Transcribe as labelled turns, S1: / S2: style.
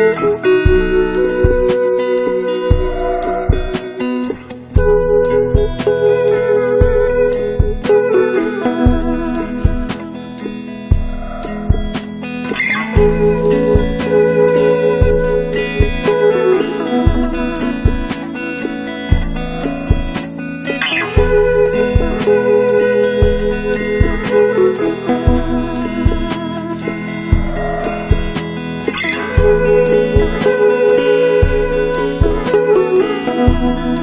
S1: Música Música